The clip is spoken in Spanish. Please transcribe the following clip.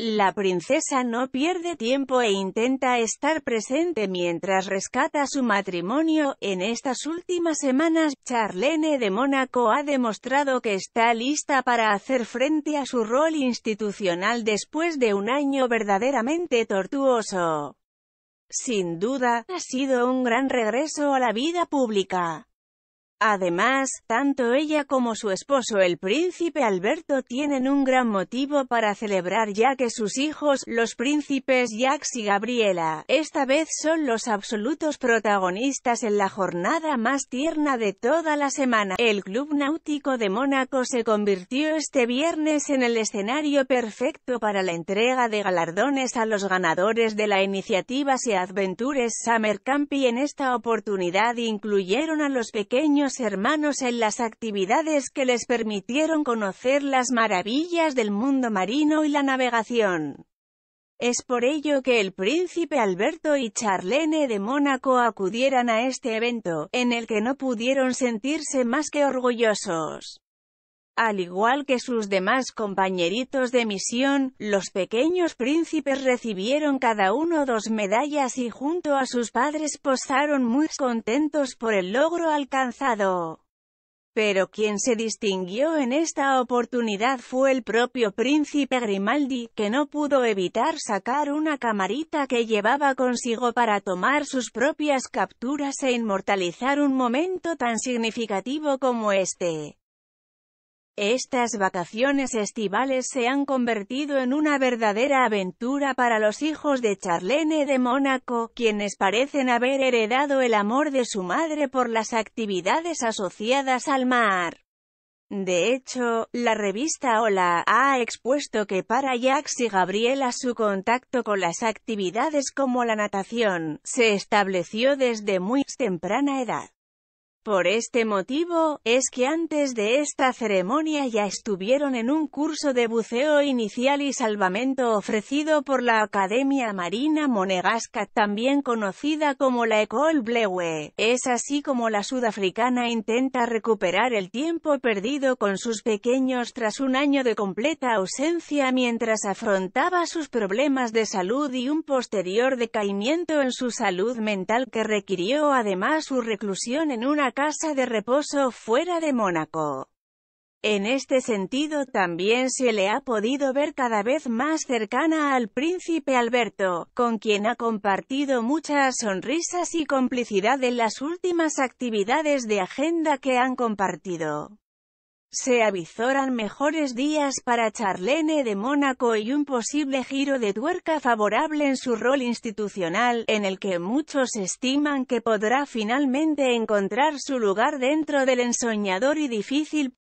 La princesa no pierde tiempo e intenta estar presente mientras rescata su matrimonio. En estas últimas semanas, Charlene de Mónaco ha demostrado que está lista para hacer frente a su rol institucional después de un año verdaderamente tortuoso. Sin duda, ha sido un gran regreso a la vida pública. Además, tanto ella como su esposo el príncipe Alberto tienen un gran motivo para celebrar ya que sus hijos, los príncipes Jax y Gabriela, esta vez son los absolutos protagonistas en la jornada más tierna de toda la semana. El Club Náutico de Mónaco se convirtió este viernes en el escenario perfecto para la entrega de galardones a los ganadores de la iniciativa Sea Adventures Summer Camp y en esta oportunidad incluyeron a los pequeños hermanos en las actividades que les permitieron conocer las maravillas del mundo marino y la navegación. Es por ello que el príncipe Alberto y Charlene de Mónaco acudieran a este evento, en el que no pudieron sentirse más que orgullosos. Al igual que sus demás compañeritos de misión, los pequeños príncipes recibieron cada uno dos medallas y junto a sus padres posaron muy contentos por el logro alcanzado. Pero quien se distinguió en esta oportunidad fue el propio príncipe Grimaldi, que no pudo evitar sacar una camarita que llevaba consigo para tomar sus propias capturas e inmortalizar un momento tan significativo como este. Estas vacaciones estivales se han convertido en una verdadera aventura para los hijos de Charlene de Mónaco, quienes parecen haber heredado el amor de su madre por las actividades asociadas al mar. De hecho, la revista Hola ha expuesto que para Jax y Gabriela su contacto con las actividades como la natación, se estableció desde muy temprana edad. Por este motivo, es que antes de esta ceremonia ya estuvieron en un curso de buceo inicial y salvamento ofrecido por la Academia Marina Monegasca, también conocida como la Ecole Bleue. Es así como la sudafricana intenta recuperar el tiempo perdido con sus pequeños tras un año de completa ausencia mientras afrontaba sus problemas de salud y un posterior decaimiento en su salud mental que requirió además su reclusión en casa de reposo fuera de Mónaco. En este sentido también se le ha podido ver cada vez más cercana al príncipe Alberto, con quien ha compartido muchas sonrisas y complicidad en las últimas actividades de agenda que han compartido. Se avizoran mejores días para Charlene de Mónaco y un posible giro de tuerca favorable en su rol institucional, en el que muchos estiman que podrá finalmente encontrar su lugar dentro del ensoñador y difícil